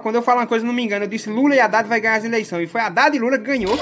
Quando eu falo uma coisa, não me engano, eu disse Lula e Haddad vai ganhar as eleições. E foi Haddad e Lula que ganhou.